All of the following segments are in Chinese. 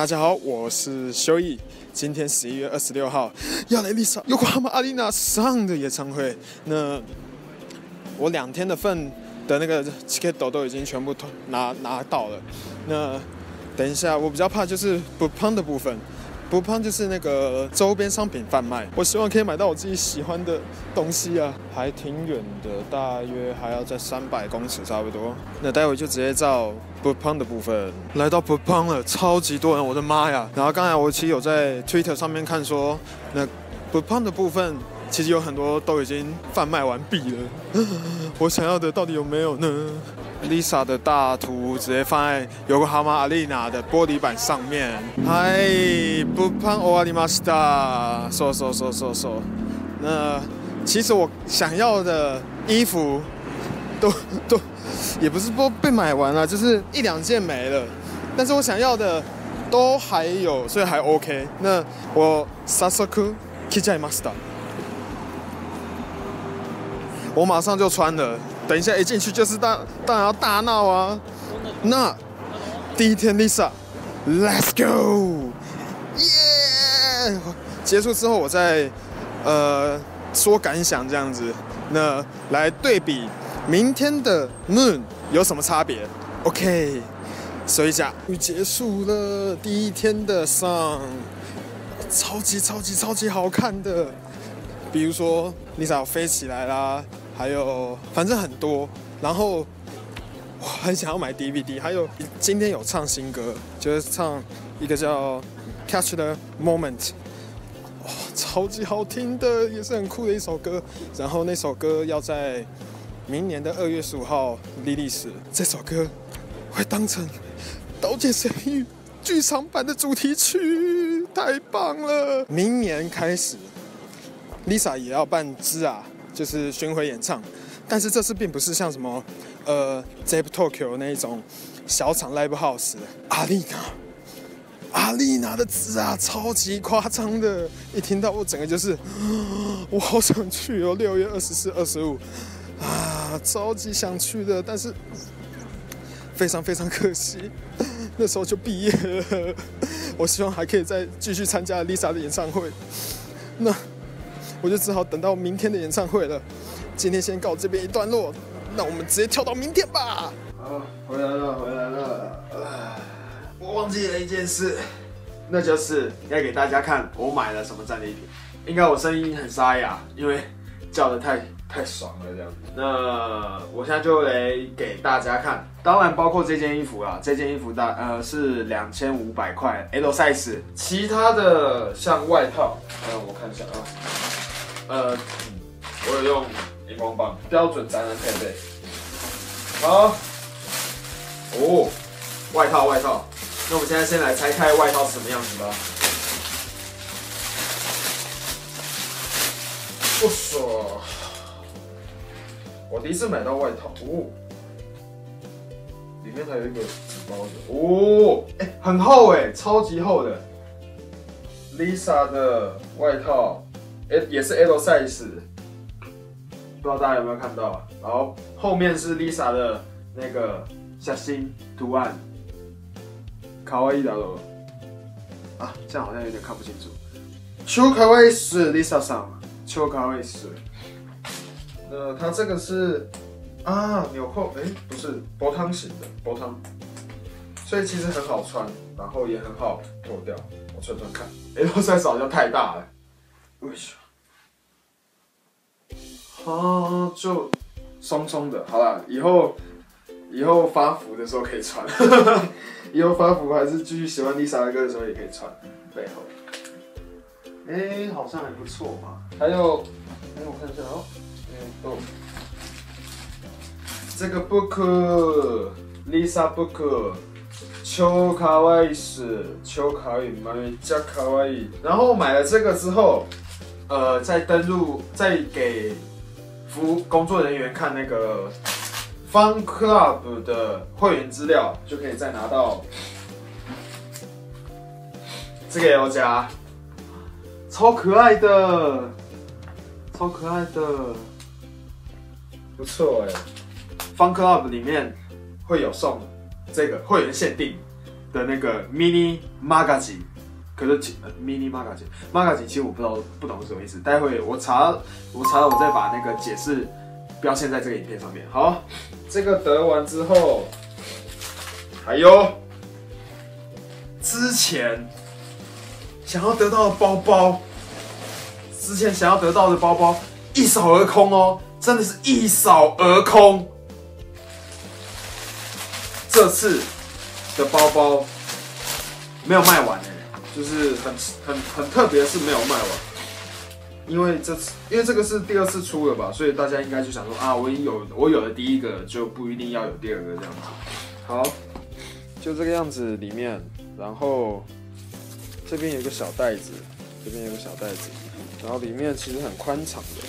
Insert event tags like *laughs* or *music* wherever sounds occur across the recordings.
大家好，我是修毅。今天十一月二十六号要来丽莎有关阿丽娜上的演唱会。那我两天的份的那个 ticket 都已经全部拿拿到了。那等一下，我比较怕就是不胖的部分。不胖就是那个周边商品贩卖，我希望可以买到我自己喜欢的东西啊，还挺远的，大约还要在三百公尺差不多。那待会就直接照不胖的部分来到不胖了，超级多人，我的妈呀！然后刚才我其实有在 Twitter 上面看说，那不胖的部分其实有很多都已经贩卖完毕了，*laughs* 我想要的到底有没有呢？Lisa 的大图直接放在有个蛤蟆阿丽娜的玻璃板上面。嗨，不胖欧阿里玛斯达，说说说说说。那其实我想要的衣服都 *laughs* 都也不是说被买完了，就是一两件没了。但是我想要的都还有，所以还 OK。那我 Sasaku Kijai Master，我马上就穿了。等一下，一进去就是大，当然要大闹啊！那第一天，Lisa，Let's go，耶！结束之后，我再呃说感想这样子，那来对比明天的 Moon 有什么差别？OK，说一下，结束了第一天的 Sun，超级超级超级好看的，比如说 Lisa 飞起来啦。还有，反正很多。然后我很想要买 DVD。还有今天有唱新歌，就是唱一个叫《Catch the Moment》，哇，超级好听的，也是很酷的一首歌。然后那首歌要在明年的二月十五号离历史。这首歌会当成《刀剑神域》剧场版的主题曲，太棒了！明年开始，Lisa 也要办之啊。就是巡回演唱，但是这次并不是像什么呃 Zep Tokyo 那一种小场 live house。阿丽娜，阿丽娜的字啊，超级夸张的，一听到我整个就是，我好想去哦！六月二十四、二十五啊，超级想去的，但是非常非常可惜，那时候就毕业了。我希望还可以再继续参加 Lisa 的演唱会。那。我就只好等到明天的演唱会了。今天先告这边一段落，那我们直接跳到明天吧。好，回来了，回来了。我忘记了一件事，那就是要给大家看我买了什么战利品。应该我声音很沙哑，因为叫的太太爽了这样子。那我现在就来给大家看，当然包括这件衣服啊，这件衣服大呃是两千五百块 L size，其他的像外套，嗯，我看一下啊。呃，我有用荧光棒，标准宅男配备。好，哦，外套外套，那我们现在先来拆开外套是什么样子吧。不爽，我第一次买到外套，哦，里面还有一个纸包的，哦，哎，很厚哎，超级厚的，Lisa 的外套。也是 L size，不知道大家有没有看到？然后后面是 Lisa 的那个小心图案，卡哇伊的。啊，这样好像有点看不清楚。秋卡哇伊是 Lisa 上，秋卡哇伊是。那它这个是啊纽扣，哎，不是波汤型的波汤，所以其实很好穿，然后也很好脱掉。我穿穿看，L size 好像太大了。为什么？啊，就松松的，好了，以后以后发福的时候可以穿，*laughs* 以后发福还是继续喜欢 Lisa 的歌的时候也可以穿。背后，哎，好像还不错嘛。还有，哎，我看一下哦，哦，这个 book Lisa book 超卡哇伊是超卡哇伊，买加卡哇伊。然后买了这个之后，呃，再登录，再给。服务工作人员看那个 Fun Club 的会员资料，就可以再拿到这个 L 夹，超可爱的，超可爱的，不错哎。Fun Club 里面会有送这个会员限定的那个 mini magazine，可是其 mini magazine magazine 其实我不知道不懂是什么意思，待会我查我查了我再把那个解释标现在这个影片上面。好，这个得完之后，还有之前想要得到的包包，之前想要得到的包包一扫而空哦，真的是一扫而空。这次的包包没有卖完，就是很很很特别，是没有卖完。因为这次，因为这个是第二次出了吧，所以大家应该就想说啊，我已经有我有了第一个，就不一定要有第二个这样子。好，就这个样子里面，然后这边有个小袋子，这边有个小袋子，然后里面其实很宽敞的。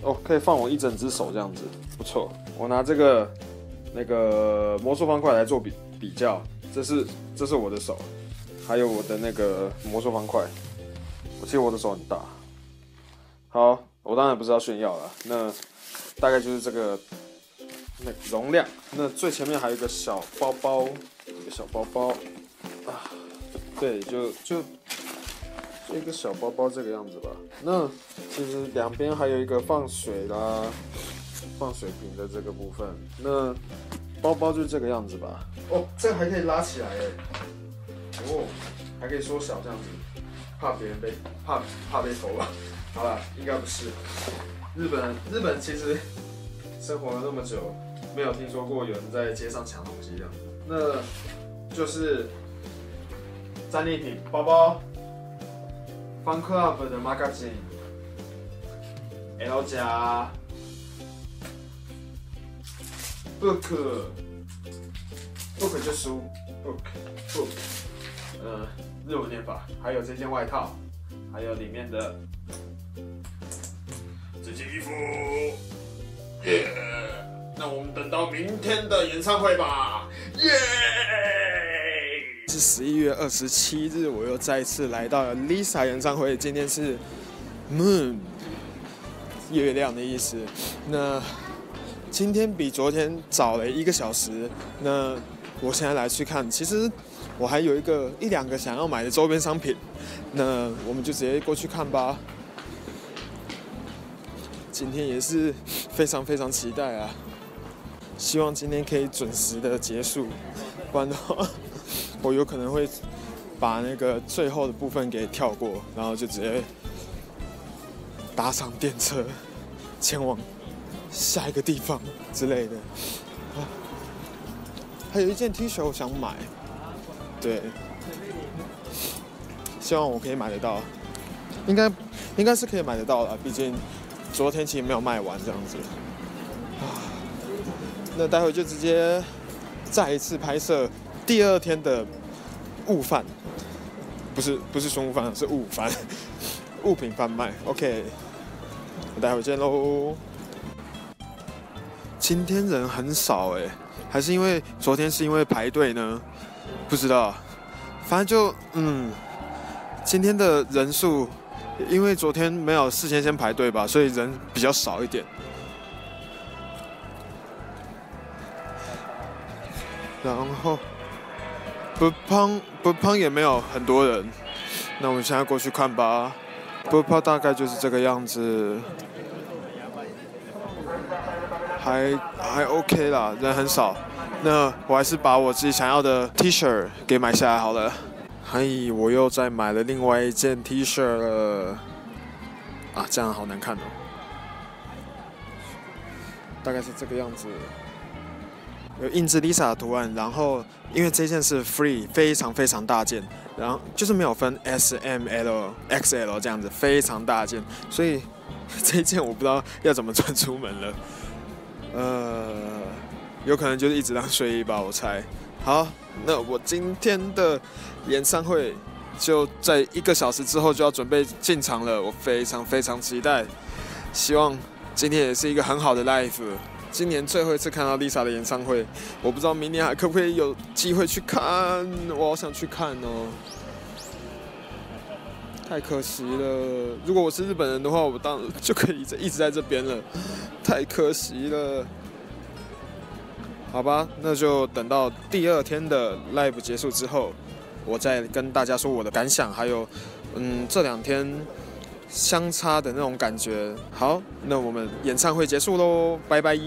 哦，可以放我一整只手这样子，不错。我拿这个那个魔术方块来做比比较，这是这是我的手，还有我的那个魔术方块。我其实我的手很大。好，我当然不是要炫耀了，那大概就是这个那容量。那最前面还有一个小包包，一个小包包啊，对，就就。一个小包包这个样子吧。那其实两边还有一个放水啦、放水瓶的这个部分。那包包就这个样子吧。哦，这还可以拉起来哎。哦，还可以缩小这样子，怕别人被怕怕被偷吧？*laughs* 好了，应该不是。日本日本其实生活了那么久，没有听说过有人在街上抢东西这样。那就是战利品包包。Fun Club 的 Magazine，L 加 Book，Book 就书，Book，Book，呃，日文念法，还有这件外套，还有里面的这件衣服，耶！那我们等到明天的演唱会吧，耶！是十一月二十七日，我又再次来到了 Lisa 演唱会。今天是 Moon 月亮的意思。那今天比昨天早了一个小时。那我现在来去看，其实我还有一个一两个想要买的周边商品。那我们就直接过去看吧。今天也是非常非常期待啊！希望今天可以准时的结束，不然的话。*laughs* 我有可能会把那个最后的部分给跳过，然后就直接搭上电车前往下一个地方之类的。还有一件 T 恤我想买，对，希望我可以买得到，应该应该是可以买得到了，毕竟昨天其实没有卖完这样子。那待会就直接再一次拍摄。第二天的物贩，不是不是物贩，是物贩，*laughs* 物品贩卖。OK，待会见喽。今天人很少哎，还是因为昨天是因为排队呢？不知道，反正就嗯，今天的人数，因为昨天没有事先先排队吧，所以人比较少一点。然后。不胖不胖也没有很多人，那我们现在过去看吧。不胖大概就是这个样子，还还 OK 啦，人很少。那我还是把我自己想要的 T 恤给买下来好了。嘿，我又再买了另外一件 T 恤了。啊，这样好难看哦。大概是这个样子。有印制 Lisa 的图案，然后因为这件是 free，非常非常大件，然后就是没有分 S、M、L、XL 这样子，非常大件，所以 *laughs* 这一件我不知道要怎么穿出门了，呃，有可能就是一直当睡衣吧，我猜。好，那我今天的演唱会就在一个小时之后就要准备进场了，我非常非常期待，希望今天也是一个很好的 live。今年最后一次看到 Lisa 的演唱会，我不知道明年还可不可以有机会去看，我好想去看哦，太可惜了。如果我是日本人的话，我当就可以一直在这边了，太可惜了。好吧，那就等到第二天的 live 结束之后，我再跟大家说我的感想，还有，嗯，这两天相差的那种感觉。好，那我们演唱会结束喽，拜拜。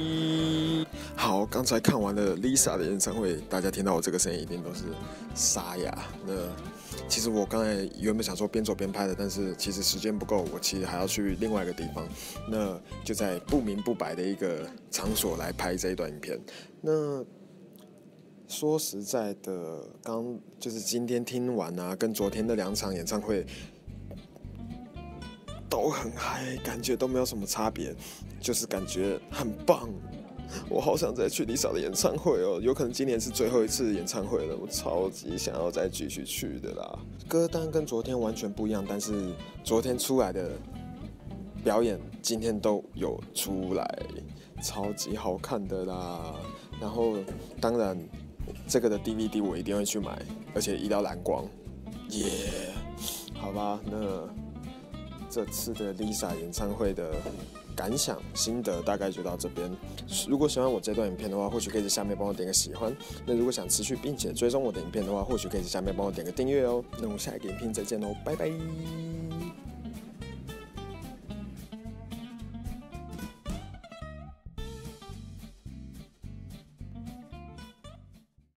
好，刚才看完了 Lisa 的演唱会，大家听到我这个声音一定都是沙哑。那其实我刚才原本想说边走边拍的，但是其实时间不够，我其实还要去另外一个地方，那就在不明不白的一个场所来拍这一段影片。那说实在的，刚就是今天听完啊，跟昨天的两场演唱会都很嗨，感觉都没有什么差别，就是感觉很棒。我好想再去 Lisa 的演唱会哦，有可能今年是最后一次演唱会了，我超级想要再继续去的啦。歌单跟昨天完全不一样，但是昨天出来的表演今天都有出来，超级好看的啦。然后当然这个的 DVD 我一定会去买，而且一定要蓝光，耶！好吧，那这次的 Lisa 演唱会的。感想心得大概就到这边。如果喜欢我这段影片的话，或许可以在下面帮我点个喜欢。那如果想持续并且追踪我的影片的话，或许可以在下面帮我点个订阅哦。那我们下一个影片再见喽，拜拜。